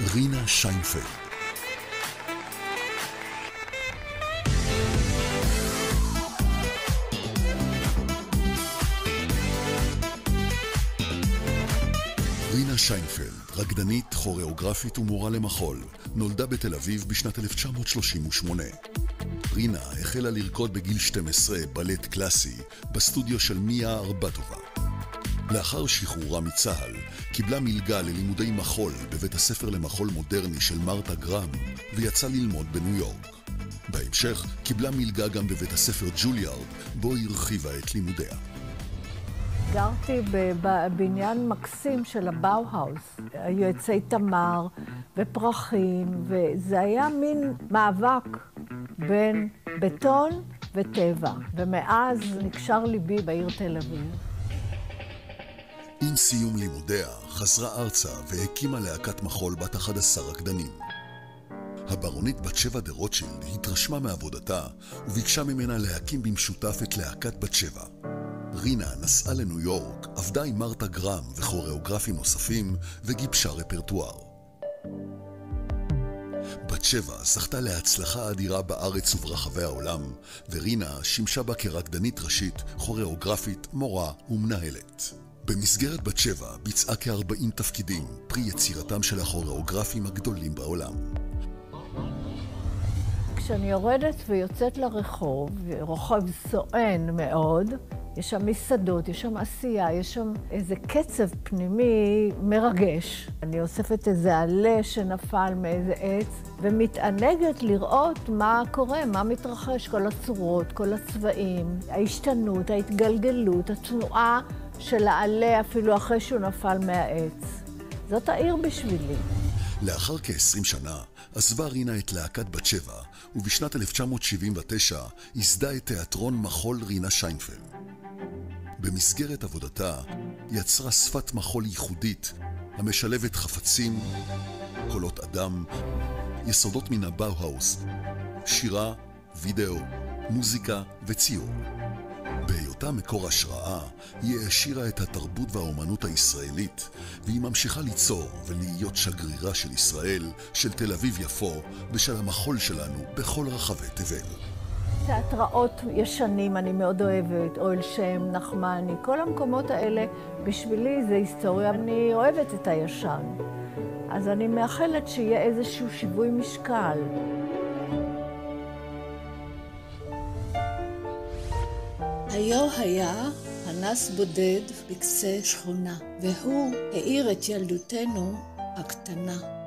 רינה שיינפלד רינה שיינפלד, רקדנית, כוריאוגרפית ומורה למחול, נולדה בתל אביב בשנת 1938. רינה החלה לרקוד בגיל 12 בלט קלאסי בסטודיו של מיה ארבטובה. לאחר שחרורה מצה"ל, קיבלה מלגה ללימודי מחול בבית הספר למחול מודרני של מרתה גרם, ויצאה ללמוד בניו יורק. בהמשך קיבלה מלגה גם בבית הספר ג'וליארד, בו הרחיבה את לימודיה. גרתי בבניין מקסים של הבאו-האוס, היו עצי תמר ופרחים, וזה היה מין מאבק בין בטון וטבע, ומאז נקשר ליבי בעיר תל אביב. עם סיום לימודיה, חזרה ארצה והקימה להקת מחול בת 11 רקדנים. הברונית בת שבע דה רוטשילד התרשמה מעבודתה וביקשה ממנה להקים במשותף את להקת בת שבע. רינה נסעה לניו יורק, עבדה עם מרתה גרם וכוריאוגרפים נוספים וגיבשה רפרטואר. בת שבע זכתה להצלחה אדירה בארץ וברחבי העולם, ורינה שימשה בה כרקדנית ראשית, כוריאוגרפית, מורה ומנהלת. במסגרת בת שבע ביצעה כ-40 תפקידים, פרי יצירתם של הכוריאוגרפים הגדולים בעולם. כשאני יורדת ויוצאת לרחוב, רחוב סואן מאוד, יש שם מסעדות, יש שם עשייה, יש שם איזה קצב פנימי מרגש. אני אוספת איזה עלה שנפל מאיזה עץ, ומתענגת לראות מה קורה, מה מתרחש, כל הצורות, כל הצבעים, ההשתנות, ההתגלגלות, התנועה של העלה אפילו אחרי שהוא נפל מהעץ. זאת העיר בשבילי. לאחר כ-20 שנה עזבה רינה את להקת בת שבע, ובשנת 1979 ייסדה את תיאטרון מחול רינה שיינפלד. במסגרת עבודתה יצרה שפת מחול ייחודית המשלבת חפצים, קולות אדם, יסודות מן הבאו-האוס, שירה, וידאו, מוזיקה וציור. בהיותה מקור השראה, היא העשירה את התרבות והאומנות הישראלית, והיא ממשיכה ליצור ולהיות שגרירה של ישראל, של תל אביב-יפו ושל המחול שלנו בכל רחבי תבל. תיאטראות ישנים אני מאוד אוהבת, אוהל שם, נחמני, כל המקומות האלה בשבילי זה היסטוריה, אני אוהבת את הישן. אז אני מאחלת שיהיה איזשהו שיווי משקל. היו היה פנס בודד בקצה שכונה, והוא האיר את ילדותנו הקטנה.